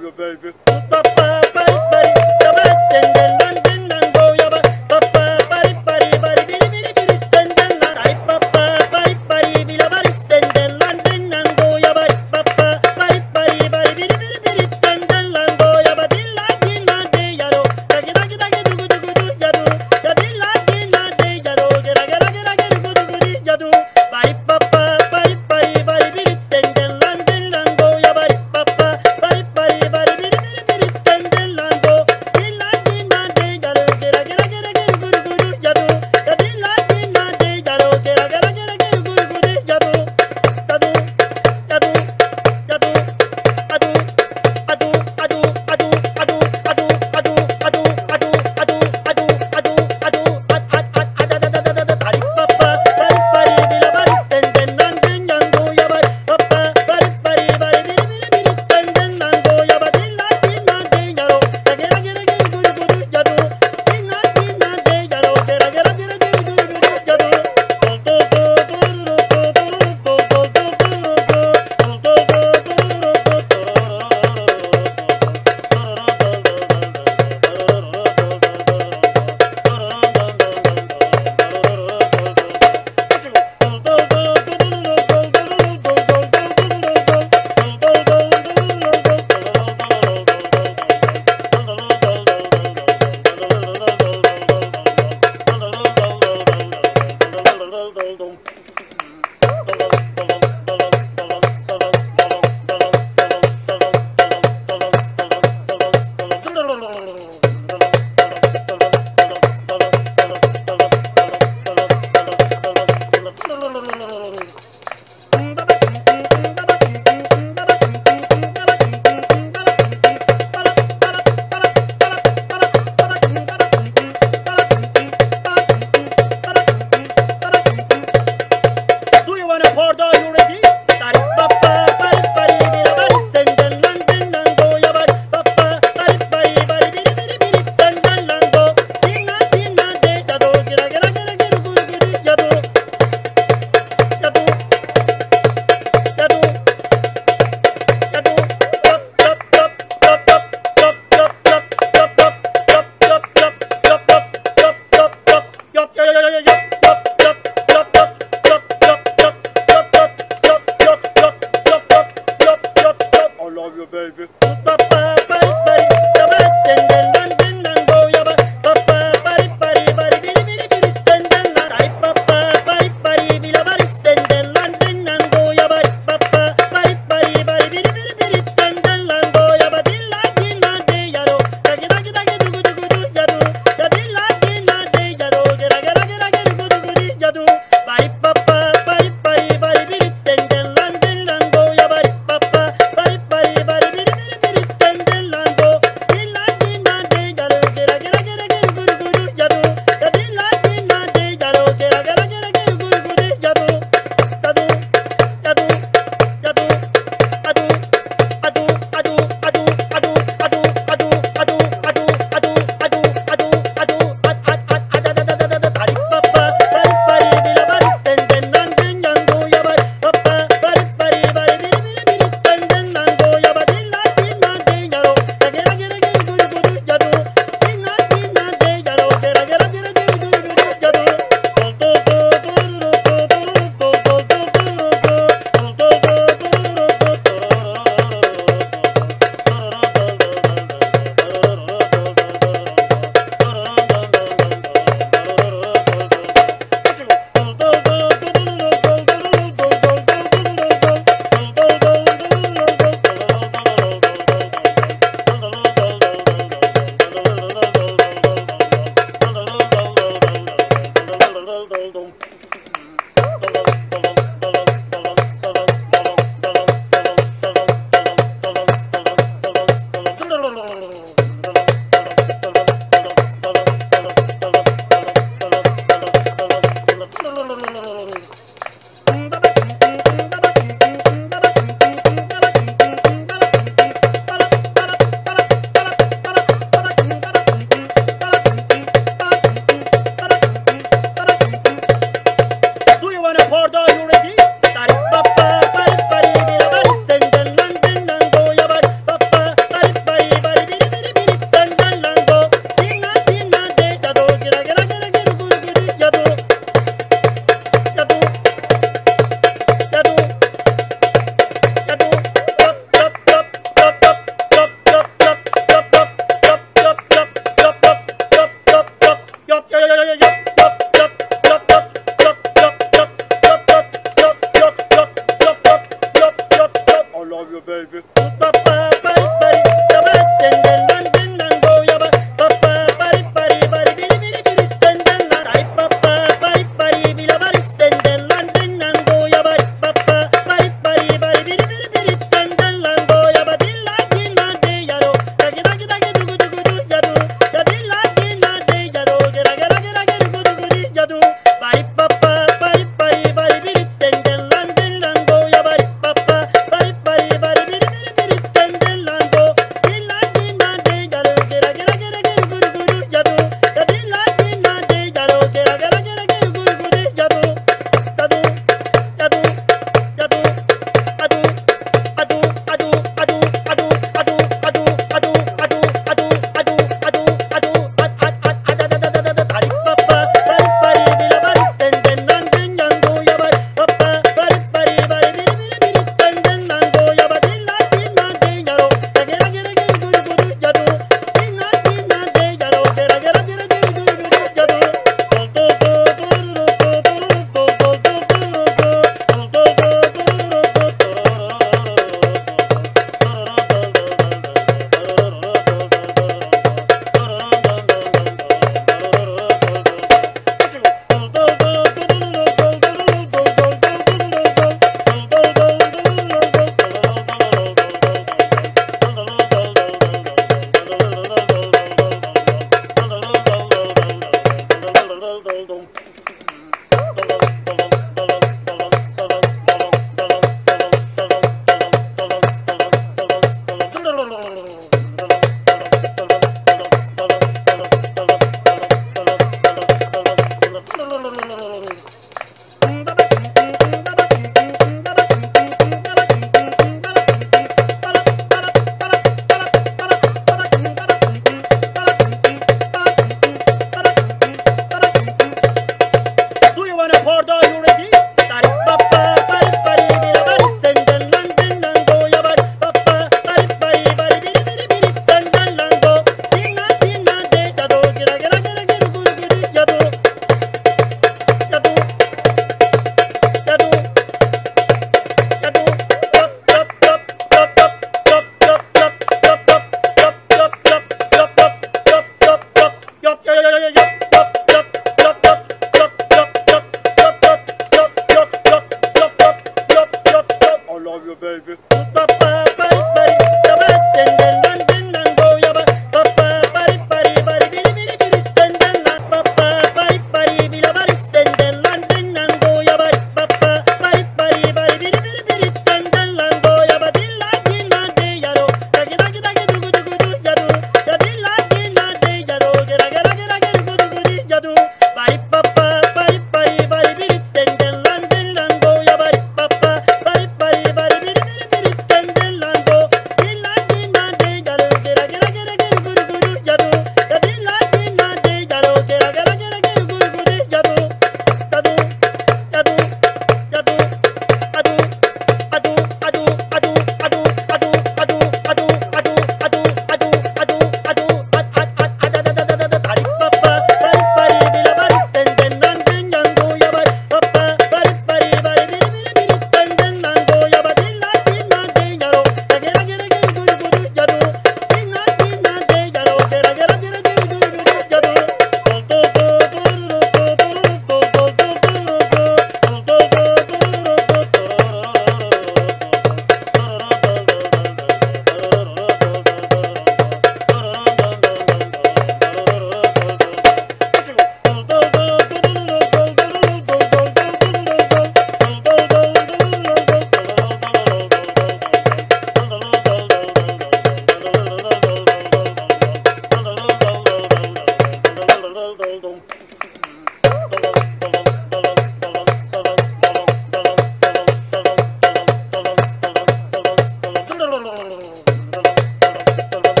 love you, baby.